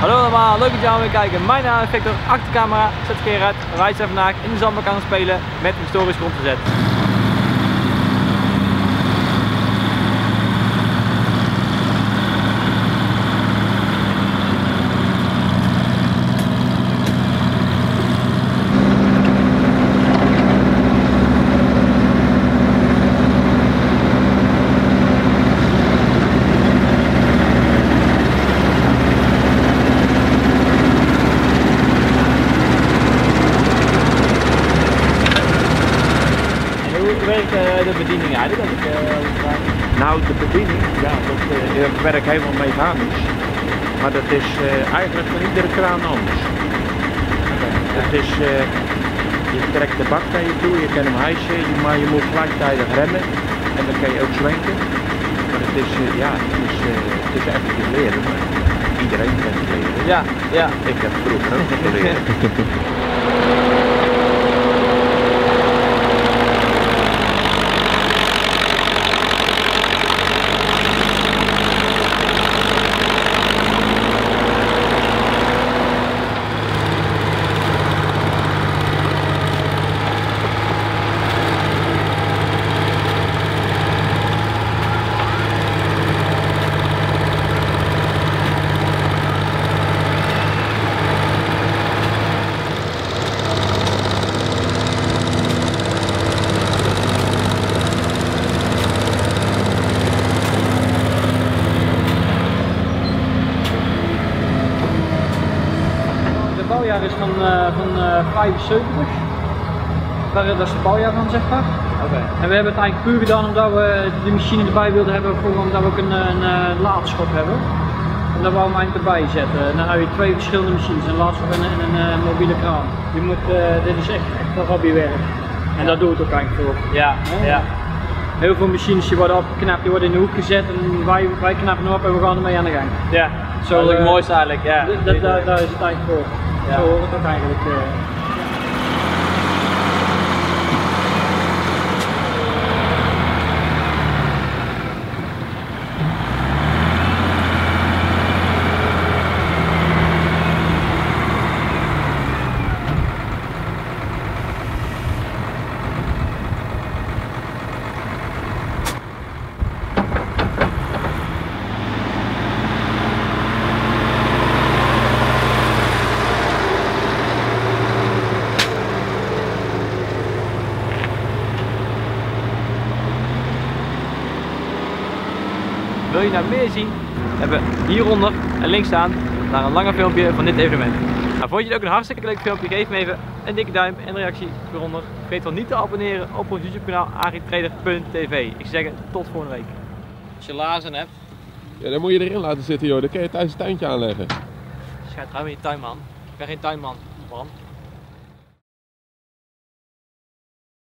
Hallo allemaal, leuk dat jullie weer kijken. Mijn naam is Victor, achtercamera, zet uit. Wij zijn vandaag in de zandbak aan het spelen met historisch grondverzet. Hoe werkt eh, de bediening eigenlijk? Als ik, eh? Nou, de bediening, ja, dat, eh, dat werkt helemaal mechanisch. Maar dat is eigenlijk van iedere kraan anders. Het is, je trekt de bak naar je toe, je kan hem hijsen, maar je moet gelijktijdig remmen. En dan kan je ook zwenken. Maar het is, ja, het is, het is leren. Maar iedereen kan het leren. Ja, ja. Ik heb vroeger ook nog De bouwjaar is van, eh, van eh, 75. Daar, dat is de bouwjaar van zeg maar. En we hebben het eigenlijk puur gedaan omdat we de machine erbij wilden hebben, voor, omdat we ook een, een, eh, laadschop hebben. En dat wou we eigenlijk erbij zetten. En dan heb je twee verschillende machines, een laadschop en een, en een eh, mobiele kraan. Je moet, eh, dit is echt, echt een hobbywerk. En dat doet het ook eigenlijk voor. Ja, ja. Heel veel machines die worden opgeknapt, die worden in de hoek gezet en wij, wij knappen op en we gaan ermee aan de gang. Ja, Zo, dat is eh, het mooiste eigenlijk. Ja. Dat, daar is het eigenlijk voor. Ja. Zo Wil je nou meer zien? We hebben hieronder en links staan naar een langer filmpje van dit evenement. Nou, vond je het ook een hartstikke leuk filmpje? Geef me even een dikke duim en een reactie hieronder. Vergeet dan niet te abonneren op ons YouTube kanaal agritrader.tv. Ik zeg tot volgende week. Als je laarzen hebt, Ja, dan moet je erin laten zitten joh, dan kun je thuis een tuintje aanleggen. Schijt trouw in je tuinman. Ik ben geen tuinman, man.